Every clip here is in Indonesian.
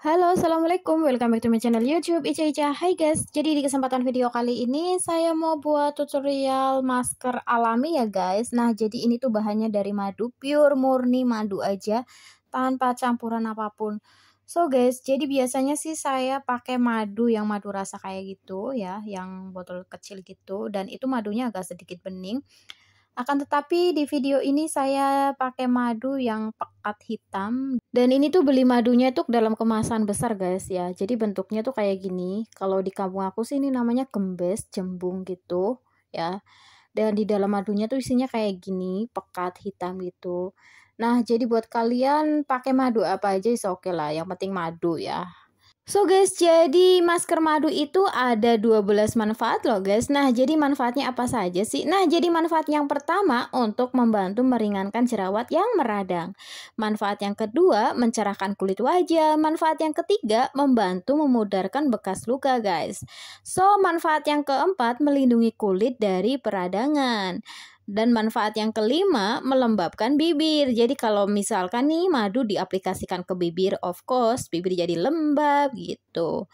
Halo, Assalamualaikum. Welcome back to my channel YouTube Ica Ica. Hai guys, jadi di kesempatan video kali ini saya mau buat tutorial masker alami ya guys. Nah, jadi ini tuh bahannya dari madu, pure murni madu aja, tanpa campuran apa pun. So guys, jadi biasanya sih saya pakai madu yang madu rasa kayak gitu ya, yang botol kecil gitu, dan itu madunya agak sedikit bening. Akan tetapi di video ini saya pakai madu yang pekat hitam dan ini tuh beli madunya tuh dalam kemasan besar guys ya. Jadi bentuknya tuh kayak gini. Kalau di kampung aku sih ini namanya gembes, jembung gitu ya. Dan di dalam madunya tuh isinya kayak gini, pekat hitam gitu. Nah, jadi buat kalian pakai madu apa aja is oke okay lah. Yang penting madu ya. So guys, jadi masker madu itu ada 12 manfaat loh guys. Nah, jadi manfaatnya apa saja sih? Nah, jadi manfaat yang pertama untuk membantu meringankan jerawat yang meradang. Manfaat yang kedua, mencerahkan kulit wajah. Manfaat yang ketiga, membantu memudarkan bekas luka guys. So, manfaat yang keempat, melindungi kulit dari peradangan. Dan manfaat yang kelima, melembabkan bibir. Jadi kalau misalkan nih madu diaplikasikan ke bibir, of course bibir jadi lembab gitu.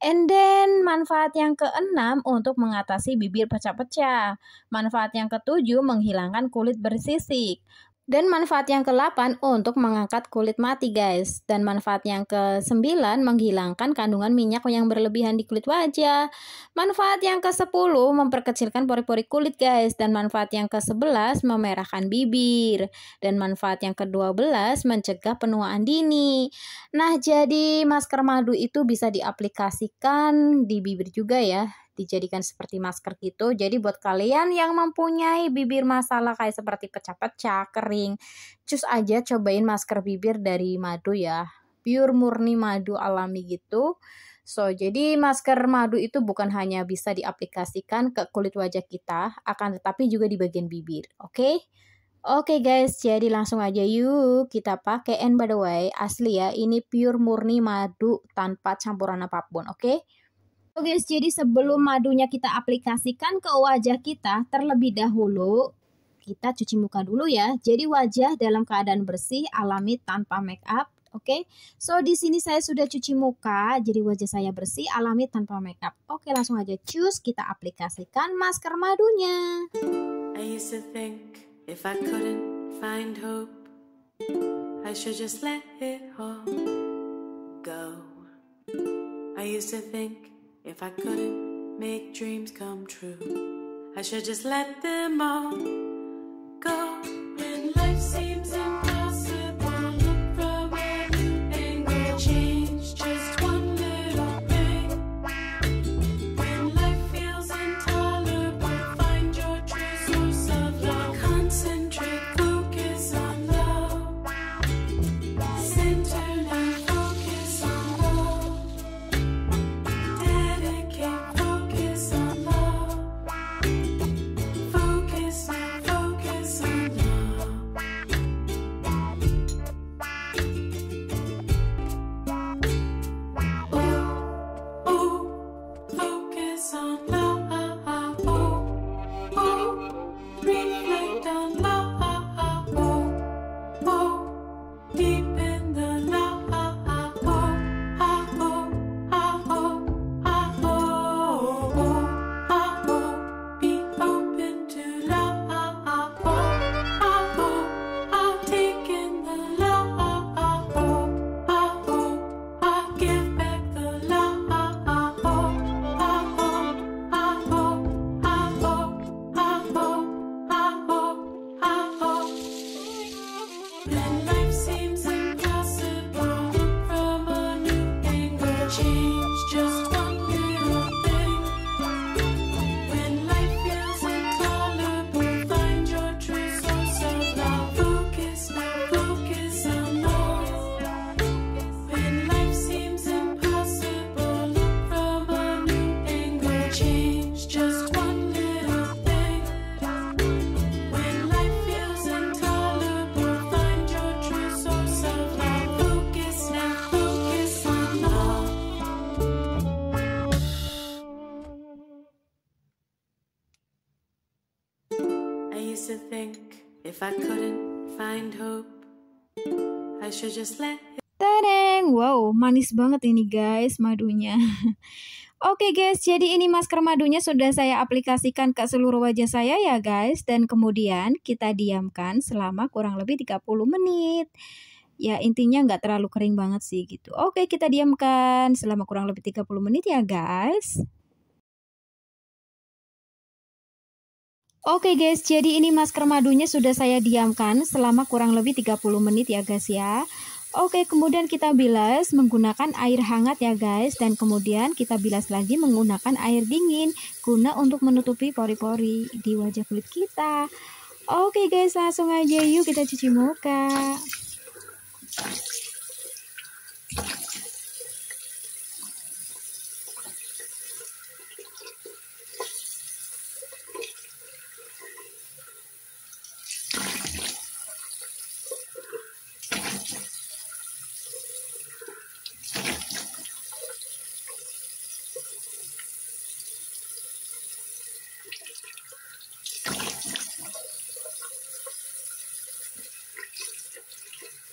And then manfaat yang keenam untuk mengatasi bibir pecah-pecah. Manfaat yang ketujuh menghilangkan kulit bersisik. Dan manfaat yang ke-8 untuk mengangkat kulit mati guys. Dan manfaat yang ke-9 menghilangkan kandungan minyak yang berlebihan di kulit wajah. Manfaat yang ke-10 memperkecilkan pori-pori kulit guys. Dan manfaat yang ke-11 memerahkan bibir. Dan manfaat yang ke-12 mencegah penuaan dini. Nah jadi masker madu itu bisa diaplikasikan di bibir juga ya dijadikan seperti masker gitu. Jadi buat kalian yang mempunyai bibir masalah kayak seperti pecah-pecah, kering, cus aja cobain masker bibir dari madu ya. Pure murni madu alami gitu. So, jadi masker madu itu bukan hanya bisa diaplikasikan ke kulit wajah kita, akan tetapi juga di bagian bibir. Oke? Okay? Oke okay guys, jadi langsung aja yuk kita pakai. And by the way, asli ya, ini pure murni madu tanpa campuran apa pun. Oke? Okay? Oke guys, jadi sebelum madunya kita aplikasikan ke wajah kita, terlebih dahulu kita cuci muka dulu ya. Jadi wajah dalam keadaan bersih, alami tanpa make up. Oke, okay? so di sini saya sudah cuci muka, jadi wajah saya bersih, alami tanpa make up. Oke, langsung aja cus kita aplikasikan masker madunya. I used to think if I couldn't find hope, I should just let it all go. I used to think If I couldn't make dreams come true, I should just let them all used to think if I couldn't find hope, I should just let it. Teng, wow, manis banget ini guys madunya. Oke guys, jadi ini masker madunya sudah saya aplikasikan ke seluruh wajah saya ya guys. Dan kemudian kita diamkan selama kurang lebih 30 menit. Ya intinya nggak terlalu kering banget sih gitu. Oke kita diamkan selama kurang lebih 30 menit ya guys. Oke guys, jadi ini masker madunya sudah saya diamkan selama kurang lebih 30 menit ya guys ya. Oke, kemudian kita bilas menggunakan air hangat ya guys dan kemudian kita bilas lagi menggunakan air dingin guna untuk menutupi pori-pori di wajah kulit kita. Oke guys, langsung aja yuk kita cuci muka.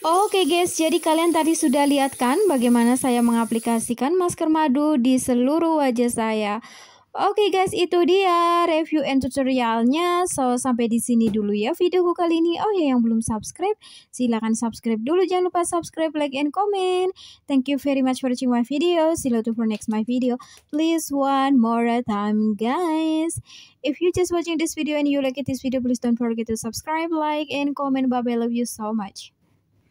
Oke guys, jadi kalian tadi sudah lihat kan bagaimana saya mengaplikasikan masker madu di seluruh wajah saya. Oke guys, itu dia review and tutorialnya. So, sampai di sini dulu ya videoku kali ini. Oh ya, yang belum subscribe, silahkan subscribe dulu. Jangan lupa subscribe, like, and comment. Thank you very much for watching my video. See you for next my video. Please one more time, guys. If you just watching this video and you like this video, please don't forget to subscribe, like, and comment. Bye-bye. Love you so much.